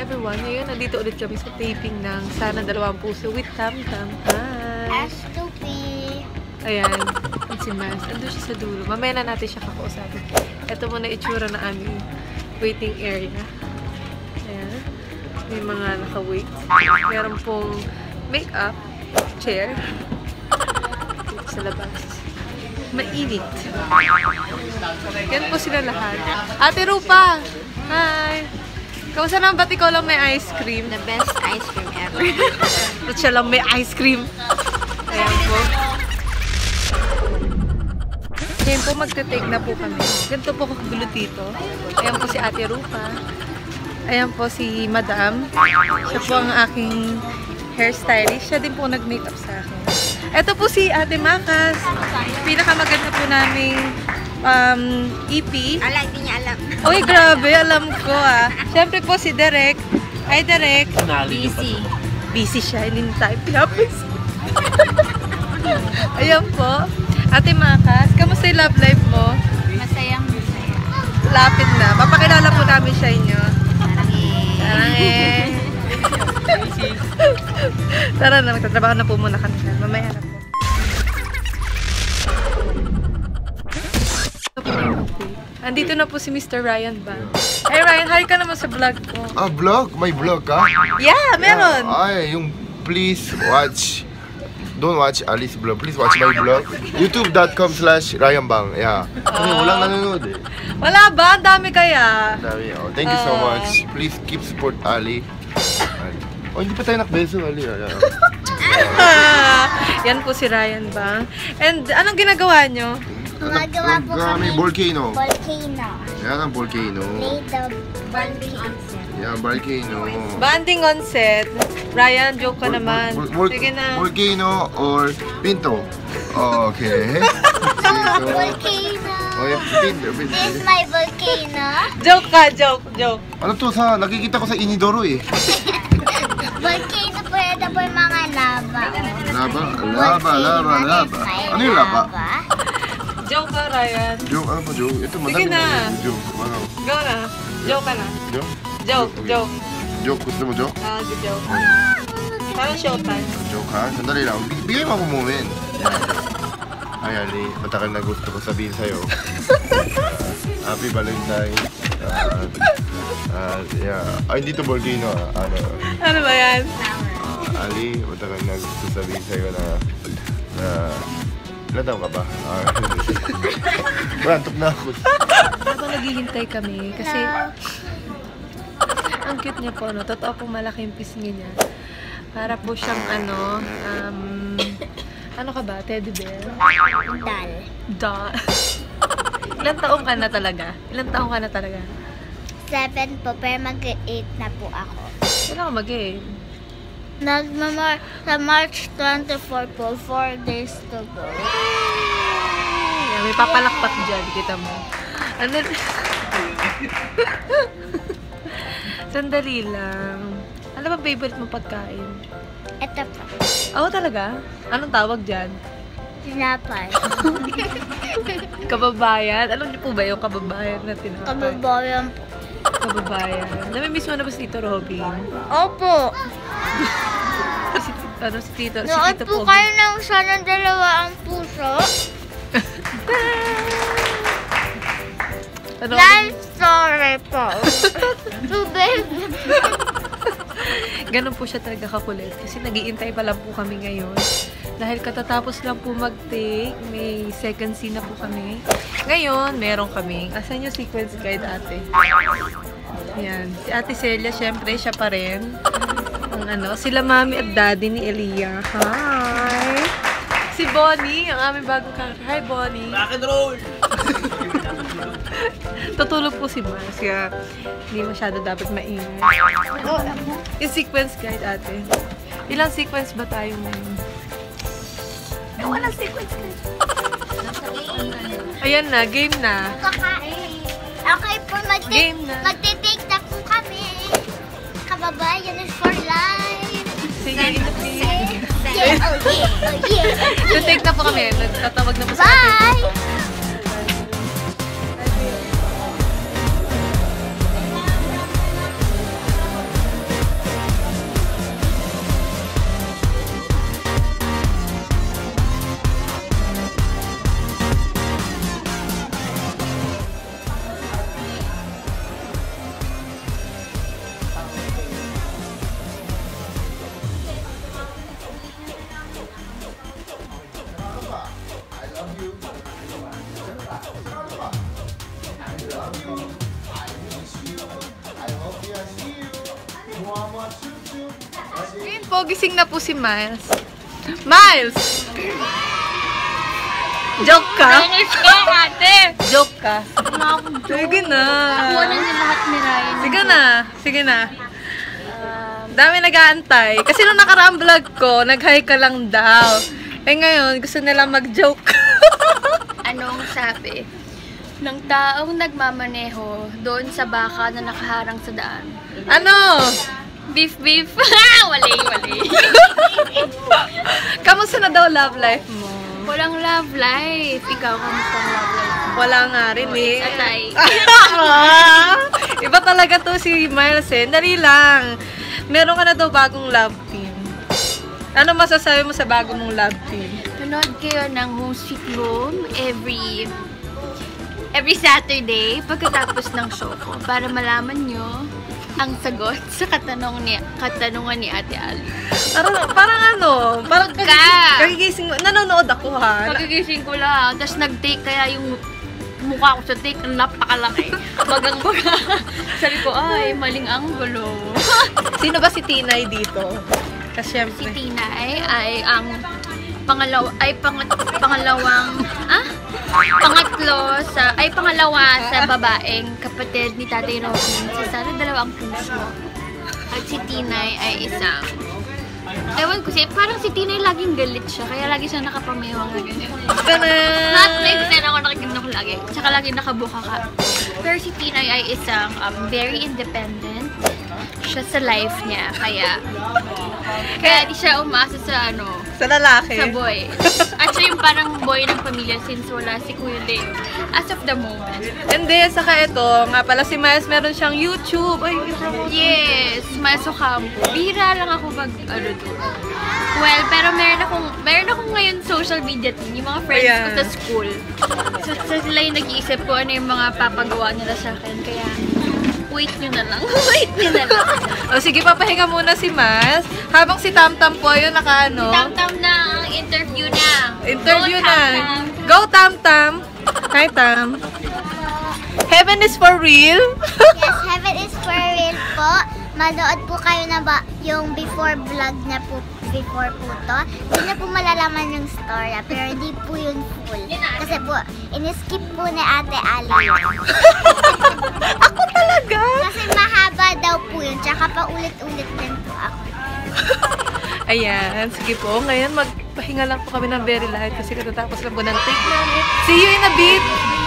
everyone. Ngayon, nandito ulit kami sa taping ng Sana Dalawang Puso with Tam Tam. Hi! Astupi. Ayan, yun si Mas. Ando siya sa dulo. Mamaya na natin siya kakausapin. Ito muna itsura na aming waiting area. Ayan. May mga naka-wait. Meron pong make-up, chair. Dito sa labas. Mainit. Yan po sila lahat. Ate Rupa! Hi! Kamusta naman ba't ikaw lang may ice cream? The best ice cream ever. Ba't siya lang may ice cream? Ayan po. Ngayon po, magte-take na po kami. Ganito po kagulo dito. Ayan po si Ate Rupa. Ayan po si Madam. Siya po ang aking hairstylist. Siya din po nag-makeup sa akin. Ito po si Ate Makas. Pinakamaganda po naming um, EP. Ala, hindi niya alam. Uy, grabe. Alam ko ah. Siyempre po si Derek. Hi, Derek. Busy. Busy siya. Hindi na tayo pinapis. Ayan po. Ate Makas, kamusta yung love life mo? Masayang masaya. Lapit na. Papakilala po namin siya inyo. Parang eh. Tara na, magtatrabaho na po muna kami. Mamaya na Andito na po si Mr. Ryan ba? Hey Ryan, hi ka naman sa vlog ko. Ah, vlog? May vlog ka? Yeah, meron! Ay, yung please watch. Don't watch Alice vlog. Please watch my vlog. YouTube.com slash Ryanbang. Yeah. Kasi walang nanonood eh. Wala ba? Ang dami kaya. Ang Dami. Oh, thank you so Ah. much. Please keep support Ali. Oh, hindi pa tayo nakbeso, Ali. Ah, yeah. Yan po si Ryan Bang. And anong ginagawa nyo? Gumagawa po kami volcano. volcano. Yan ang volcano. Made of volcano. Yan, volcano. Banding on set. Ryan, joke ka naman. Sige na. Volcano or pinto. Okay. Pinto. Volcano. Oh, yeah. Pinto. pinto. This is my volcano. Joke ka, joke, joke. Ano to sa nakikita ko sa Inidoro eh. Volcano po yung mga lava. Laba, laba, laba, laba. Ano yung laba? Joke ka, Ryan. Joke, ano pa joke? Ito madami Sige na. yung Joke, ano? Go na. Joke ka na. Joke? Joke, Okay. joke. Joke, gusto mo joke? Ah, good joke. Parang showtime. Joke ha? Sandali lang. Big- Bigay mo ako moment. Yan. Ay, Ali, matagal na gusto ko sabihin sa'yo. Happy Valentine. Uh, uh, yeah. Ay, dito volcano ah. Ano, Ano ba yan? Ah, Ali, matagal na gusto sabihin sa'yo na, na, ilan taon ka ba? Ah, Rantok na ako. Habang naghihintay kami, kasi ang cute niya po, no? Totoo pong malaki yung pisngi niya. Para po siyang ano, um, ano ka ba? Teddy bear? Dal. Da. Ilan taong ka na talaga? Ilan taong ka na talaga? Seven po, pero mag-8 na po ako. Kailan ka mag-game? Nagmamar sa March 24 po, 4 days to go. Yan, may papalakpak dyan, kita mo. Ano? Sandali lang. Ano ba favorite mo pagkain? Ito po, Oo talaga? Anong tawag dyan? tinapay. Kababayan? Alam niyo po ba yung kababayan na tinapay? Kababayan po. Kababayan. Namimiss mo na ba si Tito Robin? Opo. Si, ano, si Tito, si Noon Tito po Pogi. kayo ng sana dalawa ang puso. Ano, Life story po. so, baby. Ganun po siya talaga kakulit. Kasi nagiintay pa lang po kami ngayon. Dahil katatapos lang po mag-take, may second scene na po kami. Ngayon, meron kami. Asan yung sequence guide ate? Yan. Si ate Celia, syempre, siya pa rin. Ang ano, sila mami at daddy ni Elia. Hi! Si Bonnie, ang aming bagong character. Hi, Bonnie! Rock and roll! Tutulog po si Mars, kaya hindi masyado dapat maingay. Yung sequence guide ate. Ilang sequence ba tayo ngayon? Eh, walang sequence guide. Ayan na, game na. Kakain. Game na. magti-take na po kami. Kababayan is for life. Sige, ina- Yeah, oh yeah, oh yeah. Nag-take na po kami. Nagtatawag na po sa atin. Bye! Gising na po si Miles. Miles! Joke ka? Finish ka, ate! Joke ka? Sige na. Ako na lahat ni Ryan. Sige na. Sige na. Dami nag-aantay. Kasi nung nakaraang vlog ko, nag-hi ka lang daw. Eh ngayon, gusto nila mag-joke. Anong sabi ng taong nagmamaneho doon sa baka na nakaharang sa daan? ano? Beef, beef. wali, wali. Kamusta na daw love life mo? Walang love life. Ikaw, kamusta ang love life? Wala nga rin eh. Atay. Iba talaga to si Miles eh. Dali lang. Meron ka na daw bagong love team. Ano masasabi mo sa bago mong love team? Nanood kayo ng Home Sweet Home every every Saturday pagkatapos ng show ko para malaman nyo ang sagot sa katanong ni katanungan ni Ate Ali. Parang, parang ano, parang Ka! kagigising mo. Nanonood ako ha. Pagigising ko lang, tapos nag-take kaya yung mukha ko sa take, napakalaki. Bagang baga. Sabi ko, ay, maling anggulo. Sino ba si Tinay dito? Kasi si syempre. Tina ay, ay ang pangalawa ay pang, pangalawang ah pangatlo sa ay pangalawa sa babaeng kapatid ni Tatay Robin si Sara dalawang puso at si Tinay ay isang Ewan ko siya, parang si Tinay laging galit siya, kaya lagi siya nakapamewang na ganyan. Lahat na yung ako nakikinig ko lagi. Tsaka lagi nakabuka ka. Pero si Tinay ay isang um, very independent siya sa life niya. Kaya, kaya di siya umasa sa ano, Sa lalaki. sa boy. At siya yung parang boy ng pamilya since wala si Kuya Leo. As of the moment. Hindi, saka ito, nga pala si Miles meron siyang YouTube. Ay. Yes, Maso Campo. Bira lang ako mag, ano doon. Well, pero meron akong, meron akong ngayon social media team, yung mga friends ko Ayan. sa school. So, so sila yung nag-iisip ko ano yung mga papagawa nila sa akin. Kaya, wait nyo na lang. wait nyo na lang. O sige, papahinga muna si Miles. Habang si Tamtam po yun naka ano. Tam-tam na ang interview na. Interview Go, na. Tam-tam. Go, Tamtam. Hi, Tam. Heaven is for real? Yes, Heaven is for real po. Manood po kayo na ba yung before vlog na po before po to. Hindi na po malalaman yung story, pero hindi po yun full. Kasi po, in-skip po ni Ate Ali. Po yun, tsaka pa ulit-ulit din po ako. Ayan, sige po. Ngayon, magpahinga lang po kami ng very light kasi katatapos lang po ng take namin. See you in a bit!